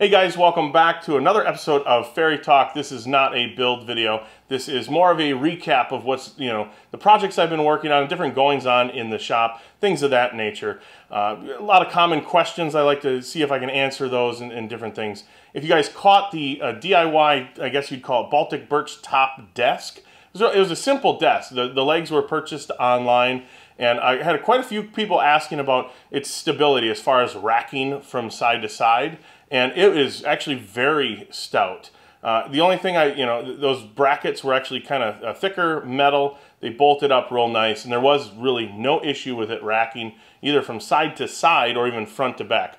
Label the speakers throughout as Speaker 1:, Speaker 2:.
Speaker 1: Hey guys, welcome back to another episode of Ferry Talk. This is not a build video. This is more of a recap of what's, you know, the projects I've been working on, different goings on in the shop, things of that nature. Uh, a lot of common questions. I like to see if I can answer those and, and different things. If you guys caught the uh, DIY, I guess you'd call it Baltic Birch Top Desk, it was a, it was a simple desk. The, the legs were purchased online and I had quite a few people asking about its stability as far as racking from side to side and it is actually very stout. Uh, the only thing I, you know, th those brackets were actually kind of a thicker metal. They bolted up real nice, and there was really no issue with it racking either from side to side or even front to back.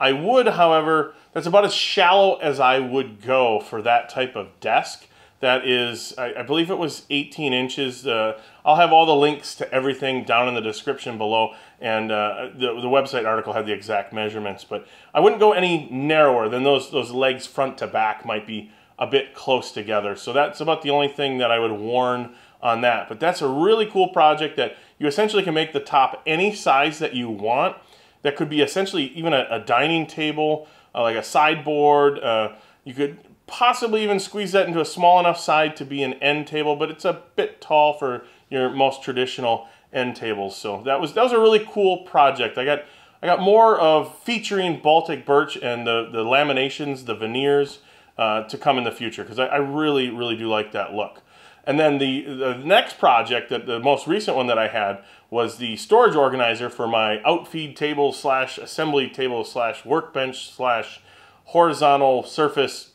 Speaker 1: I would, however, that's about as shallow as I would go for that type of desk that is, I, I believe it was 18 inches. Uh, I'll have all the links to everything down in the description below, and uh, the, the website article had the exact measurements, but I wouldn't go any narrower than those, those legs front to back might be a bit close together. So that's about the only thing that I would warn on that. But that's a really cool project that you essentially can make the top any size that you want. That could be essentially even a, a dining table, uh, like a sideboard. Uh, you could possibly even squeeze that into a small enough side to be an end table, but it's a bit tall for your most traditional end tables. So that was that was a really cool project. I got I got more of featuring Baltic birch and the, the laminations, the veneers uh, to come in the future because I, I, really, really do like that look. And then the, the next project, that the most recent one that I had, was the storage organizer for my outfeed table slash assembly table slash workbench slash horizontal surface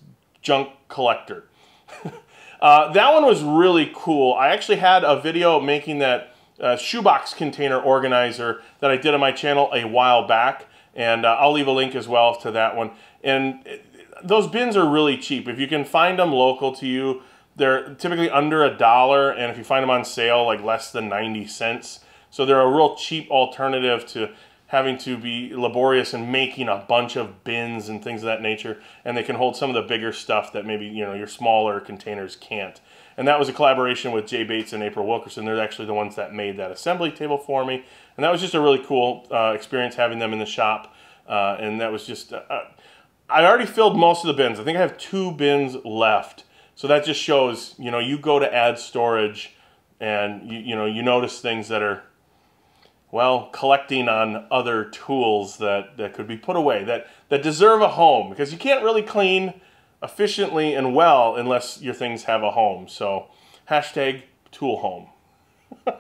Speaker 1: junk collector. uh, that one was really cool. I actually had a video making that uh, shoebox container organizer that I did on my channel a while back, and uh, I'll leave a link as well to that one. And it, those bins are really cheap. If you can find them local to you, they're typically under a dollar, and if you find them on sale, like less than 90 cents. So they're a real cheap alternative to having to be laborious and making a bunch of bins and things of that nature and they can hold some of the bigger stuff that maybe you know your smaller containers can't. And that was a collaboration with Jay Bates and April Wilkerson. They're actually the ones that made that assembly table for me. And that was just a really cool uh, experience having them in the shop. Uh, and that was just uh, uh I already filled most of the bins. I think I have two bins left. So that just shows you know you go to add storage and you, you know you notice things that are well, collecting on other tools that, that could be put away, that, that deserve a home, because you can't really clean efficiently and well unless your things have a home. So, hashtag tool home.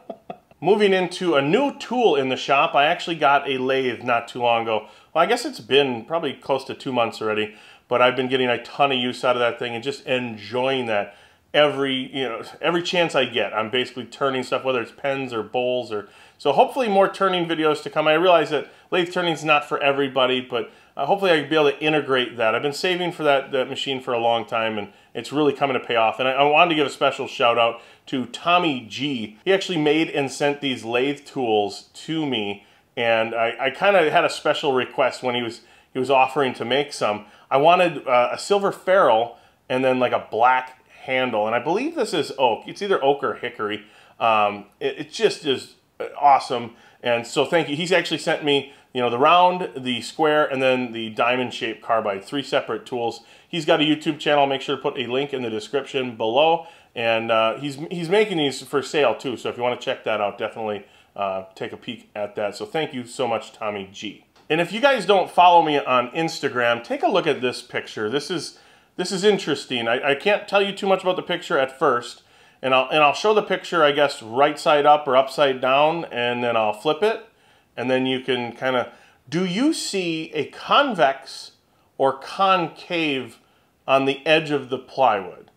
Speaker 1: Moving into a new tool in the shop, I actually got a lathe not too long ago. Well, I guess it's been probably close to two months already, but I've been getting a ton of use out of that thing and just enjoying that every, you know, every chance I get. I'm basically turning stuff, whether it's pens or bowls or so hopefully more turning videos to come. I realize that lathe turning is not for everybody, but uh, hopefully I'll be able to integrate that. I've been saving for that, that machine for a long time, and it's really coming to pay off. And I, I wanted to give a special shout out to Tommy G. He actually made and sent these lathe tools to me, and I, I kind of had a special request when he was he was offering to make some. I wanted uh, a silver ferrule and then like a black handle, and I believe this is oak. It's either oak or hickory. Um, it, it just is awesome. And so thank you. He's actually sent me, you know, the round, the square, and then the diamond shaped carbide, three separate tools. He's got a YouTube channel. Make sure to put a link in the description below. And uh, he's, he's making these for sale too. So if you want to check that out, definitely uh, take a peek at that. So thank you so much, Tommy G. And if you guys don't follow me on Instagram, take a look at this picture. This is, this is interesting. I, I can't tell you too much about the picture at first, and I'll, and I'll show the picture, I guess, right side up or upside down, and then I'll flip it, and then you can kind of, do you see a convex or concave on the edge of the plywood?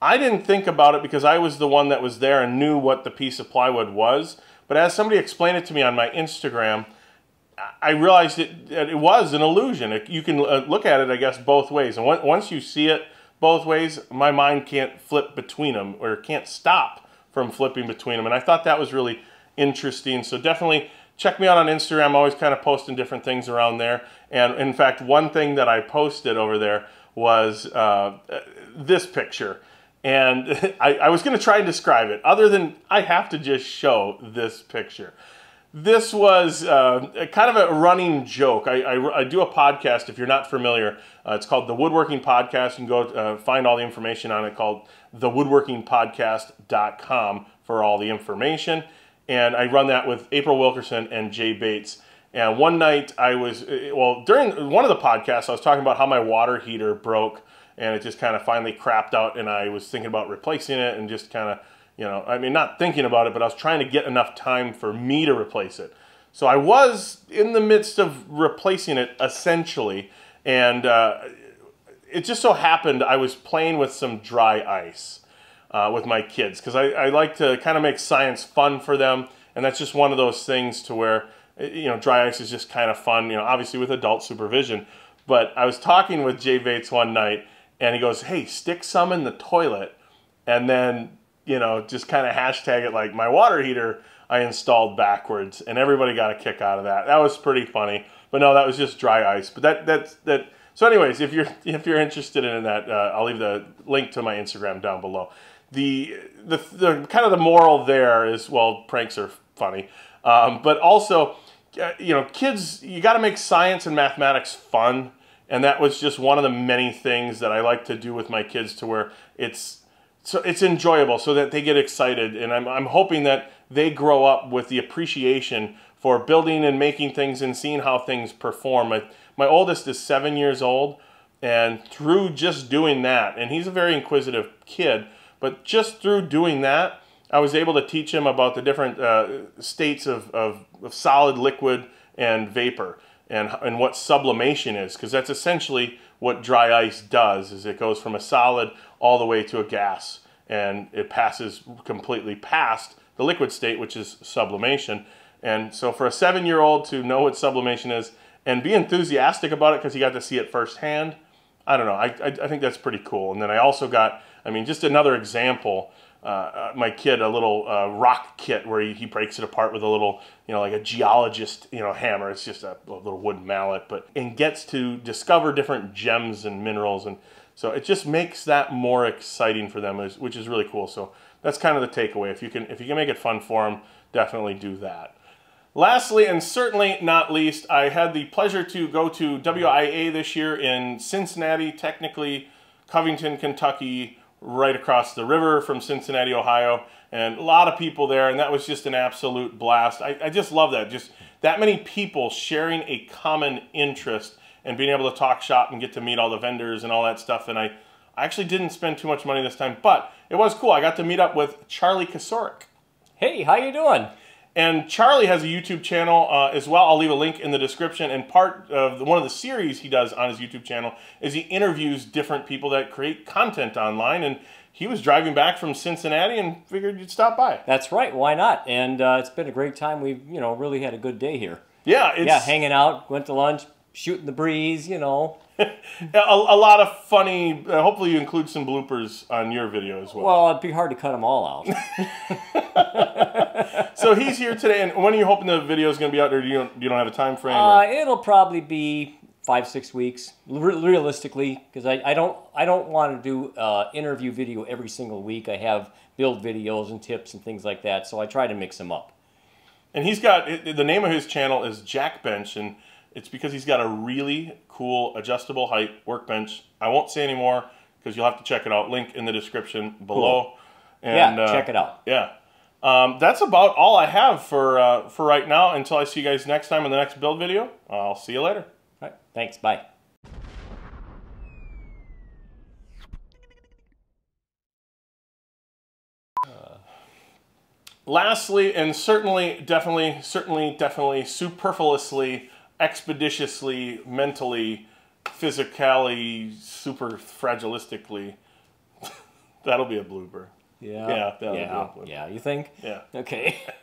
Speaker 1: I didn't think about it because I was the one that was there and knew what the piece of plywood was, but as somebody explained it to me on my Instagram, I realized it, it was an illusion. It, you can uh, look at it, I guess, both ways. And once you see it both ways, my mind can't flip between them or can't stop from flipping between them. And I thought that was really interesting. So definitely check me out on Instagram. I'm always kind of posting different things around there. And in fact, one thing that I posted over there was uh, this picture. And I, I was going to try and describe it, other than I have to just show this picture. This was uh, kind of a running joke. I, I, I, do a podcast, if you're not familiar. Uh, it's called The Woodworking Podcast. You can go uh, find all the information on it called thewoodworkingpodcast.com for all the information. And I run that with April Wilkerson and Jay Bates. And one night I was, uh, well, during one of the podcasts, I was talking about how my water heater broke and it just kind of finally crapped out. And I was thinking about replacing it and just kind of you know, I mean, not thinking about it, but I was trying to get enough time for me to replace it. So I was in the midst of replacing it essentially, and uh, it just so happened I was playing with some dry ice uh, with my kids because I, I like to kind of make science fun for them, and that's just one of those things to where you know dry ice is just kind of fun. You know, obviously with adult supervision. But I was talking with Jay Bates one night, and he goes, "Hey, stick some in the toilet." And then you know, just kind of hashtag it like my water heater I installed backwards, and everybody got a kick out of that. That was pretty funny. But no, that was just dry ice. But that that's that. So, anyways, if you're if you're interested in that, uh, I'll leave the link to my Instagram down below. The, the the kind of the moral there is well, pranks are funny, um, but also, uh, you know, kids, you got to make science and mathematics fun, and that was just one of the many things that I like to do with my kids, to where it's so it's enjoyable so that they get excited and I'm, I'm hoping that they grow up with the appreciation for building and making things and seeing how things perform. My, my oldest is seven years old and through just doing that and he's a very inquisitive kid but just through doing that i was able to teach him about the different uh, states of, of, of solid liquid and vapor and, and what sublimation is because that's essentially what dry ice does is it goes from a solid all the way to a gas and it passes completely past the liquid state which is sublimation. And so for a seven year old to know what sublimation is and be enthusiastic about it because he got to see it firsthand i don't know. I, I, I think that's pretty cool. And then i also got i mean just another example uh, my kid a little uh, rock kit where he, he breaks it apart with a little, you know, like a geologist, you know, hammer. It's just a, a little wooden mallet, but and gets to discover different gems and minerals, and so it just makes that more exciting for them, which is really cool. So that's kind of the takeaway. If you can, if you can make it fun for them, definitely do that. Lastly, and certainly not least, I had the pleasure to go to WIA this year in Cincinnati, technically Covington, Kentucky, right across the river from Cincinnati, Ohio, and a lot of people there, and that was just an absolute blast. I, I just love that. Just that many people sharing a common interest and being able to talk shop and get to meet all the vendors and all that stuff. And I, I actually didn't spend too much money this time, but it was cool. I got to meet up with Charlie Kasorik.
Speaker 2: Hey, how you doing?
Speaker 1: And Charlie has a YouTube channel uh, as well. I'll leave a link in the description. And part of the, one of the series he does on his YouTube channel is he interviews different people that create content online. And he was driving back from Cincinnati and figured you'd stop by.
Speaker 2: That's right. Why not? And uh, it's been a great time. We've you know really had a good day here.
Speaker 1: Yeah,
Speaker 2: yeah, hanging out, went to lunch, shooting the breeze. You know.
Speaker 1: a, a, lot of funny. Uh, hopefully, you include some bloopers on your video as well.
Speaker 2: Well, it'd be hard to cut them all out.
Speaker 1: so he's here today, and when are you hoping the video is going to be out, or do you don't, you don't have a time frame?
Speaker 2: Uh, it'll probably be five six weeks, realistically, because I, I don't I don't want to do uh, interview video every single week. I have build videos and tips and things like that, so I try to mix them up.
Speaker 1: And he's got the name of his channel is Jack Bench, and it's because he's got a really cool adjustable height workbench. I won't say anymore because you'll have to check it out. Link in the description below. Cool.
Speaker 2: And, yeah, uh, check it out.
Speaker 1: Yeah. Um, that's about all I have for uh, for right now. Until I see you guys next time in the next build video. I'll see you later.
Speaker 2: All right. Thanks. Bye.
Speaker 1: lastly, and certainly, definitely, certainly, definitely, superfluously, expeditiously, mentally, physically, super fragilistically, that'll be a blooper.
Speaker 2: Yeah.
Speaker 1: Yeah.
Speaker 2: Yeah. Yeah. You think?
Speaker 1: Yeah.
Speaker 2: Okay.